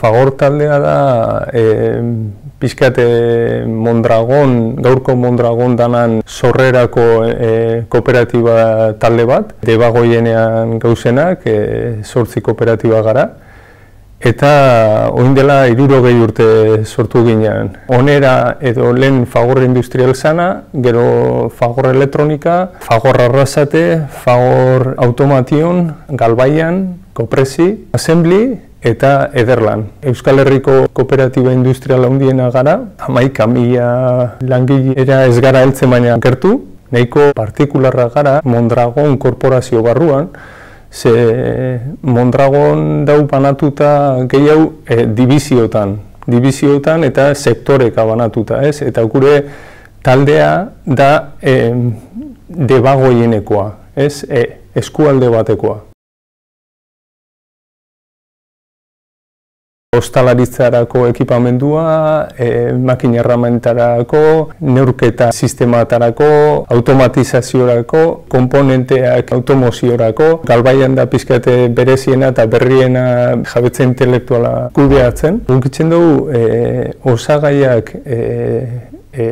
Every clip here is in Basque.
Fagor taldea da e, pixkate Mondragon, gaurko Mondragon danan sorrerako e, kooperatiba talde bat, debagoienean gauzenak, e, sortzi kooperatiba gara. Eta oin dela iruro gehi urte sortu ginean. Onera edo lehen fagor industrial zana, gero fagor elektronika, fagor arrasate, fagor automation, galbaian, kopresi, assembly eta ederlan. Euskal Herriko kooperatiba industrial handiena gara, amaika mila langilera ez gara heltzen baina gertu, nahiko partikularra gara Mondragon korporazio barruan, ze Mondragon dau banatuta gehiago e, dibiziotan, dibiziotan eta sektoreka banatuta, ez? Eta gure taldea da e, debagoienekoa, ez? E, eskualde batekoa. Ostalaritzarako ekipamendua, e, makina erramentarako, neurketa sistematarako, automatizaziorako, komponenteak automoziorako, galbaian da pizkate bereziena eta berriena jabetza intelektuala kudeatzen. Gukitzen dugu e, osagaiak e, e,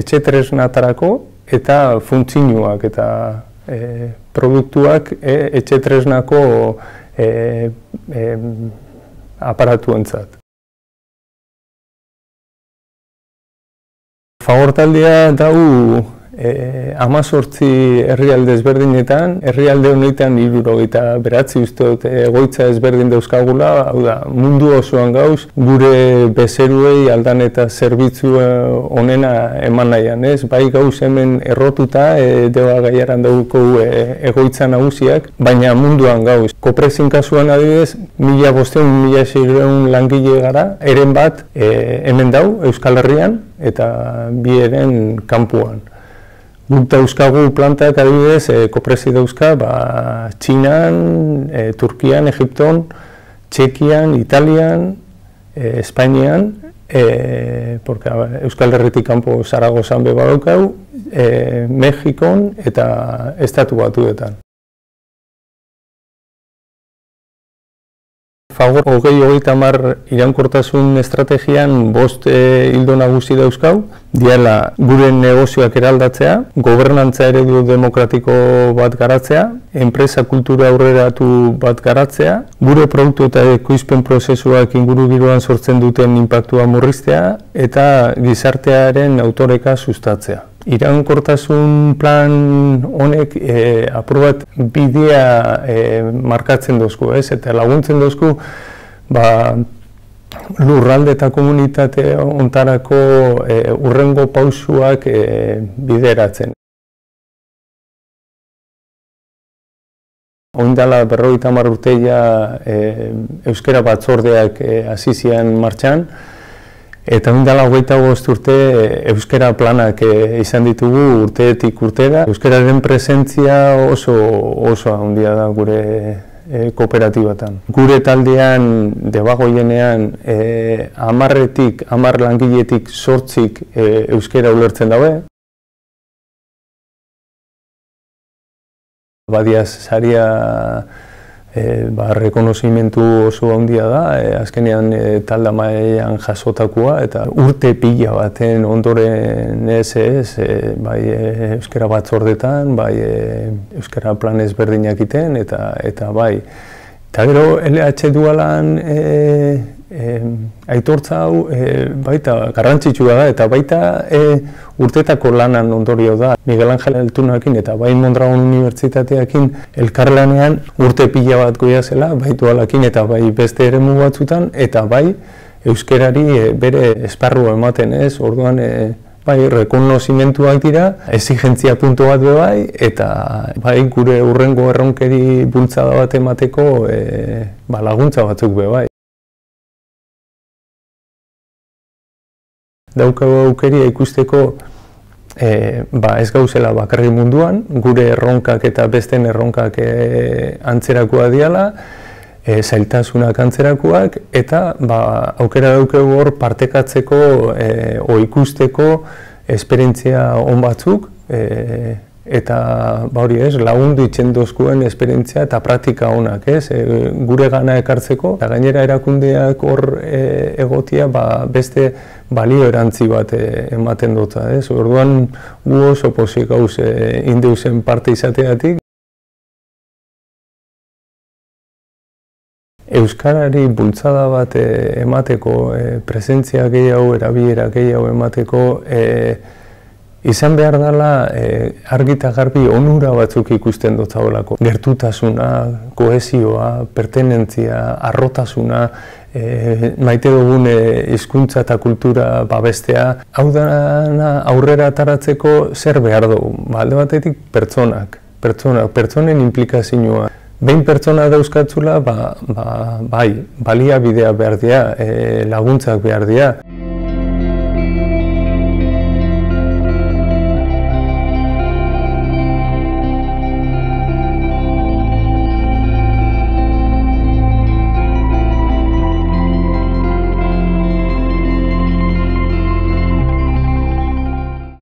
etxetresnatarako eta funtzinuak eta e, produktuak e, etxetresnako e, e, aparatuentzat. Fagortaldea dau e, amazortzi herrialde ezberdinetan, herrialde honetan iruro eta beratzi uste dut egoitza ezberdin dauzkagula, hau da, mundu osoan gauz, gure bezeruei aldan eta zerbitzu onena eman nahian, ez? Bai gauz hemen errotuta, e, deba gaiaran dauko e, egoitza nagusiak, baina munduan gauz. Koprezin kasuan adibidez, mila bosteun, mila seireun langile gara, eren bat e, hemen dau, Euskal Herrian, eta bi eren kanpuan. Guk dauzkagu plantak adibidez, e, kopresi dauzka, ba, Txinan, e, Turkian, Egipton, Txekian, Italian, e, Espainian, e, porque, Euskal Herritik kanpo Zaragozan beba daukau, e, Mexikon eta Estatu Batuetan. Fagor, hogei hogeita mar iraunkortasun estrategian bost e, hildo nagusi dauzkau, diala gure negozioak eraldatzea, gobernantza eredu demokratiko bat garatzea, enpresa kultura aurreratu bat garatzea, gure produktu eta ekoizpen prozesuak inguru giroan sortzen duten inpaktua murriztea, eta gizartearen autoreka sustatzea. Iraunkortasun plan honek e, aprobat bidea e, markatzen dozku, ez? Eta laguntzen dozku, ba, lurralde eta komunitate ontarako e, urrengo pausuak e, bideratzen. Oindala berroita marruteia e, euskera batzordeak e, azizian martxan, Eta hundala hogeita bost urte euskera planak e, izan ditugu urteetik urtera. Euskararen presentzia oso oso handia da gure e, kooperatibatan. Gure taldean debagoienean e, amarretik, amar langiletik sortzik e, euskera ulertzen daue. Badiaz saria e, ba, rekonozimentu oso handia da, e, azkenean e, talda maian jasotakoa, eta urte pila baten ondoren ez ez, e, bai e, euskara batzordetan, bai e, euskara planez berdinak iten, eta, eta bai. Eta gero LH dualan e, e, aitortza hau e, baita garrantzitsua da eta baita e, urtetako lanan ondorio da. Miguel Angel Altunakin eta bai Mondragon Unibertsitateakin elkarlanean urte pila bat goia zela baitu alakin eta bai beste ere batzutan eta bai euskerari e, bere esparru ematen ez? Orduan e, bai rekonozimentuak dira exigentzia puntu bat bai eta bai gure urrengo erronkeri bultzada bat emateko e, ba, laguntza batzuk be bai daukago aukeria ikusteko e, ba, ez gauzela bakarri munduan, gure erronkak eta besten erronkak e, antzerakoa diala, e, zailtasunak antzerakoak, eta ba, aukera daukago hor partekatzeko e, o ikusteko esperientzia on batzuk, e, eta ba hori ez, lagundu itxendozkuen esperientzia eta praktika honak, ez, e, gure gana ekartzeko, eta gainera erakundeak hor e, egotia ba, beste balio erantzi bat e, ematen dutza, ez, orduan gu oso pozik gauz e, indeuzen parte izateatik. Euskarari bultzada bat e, emateko, e, presentzia gehiago, erabilera gehiago emateko, e, izan behar dela e, argita garbi onura batzuk ikusten dut zaolako. Gertutasuna, kohesioa, pertenentzia, arrotasuna, e, maite dugun hizkuntza eta kultura babestea. Hau dana aurrera ataratzeko zer behar dugu? Ba, alde batetik pertsonak, pertsonak, pertsonen implikazioa. Behin pertsona dauzkatzula, ba, ba, bai, balia bidea behar dira, e, laguntzak behar dira.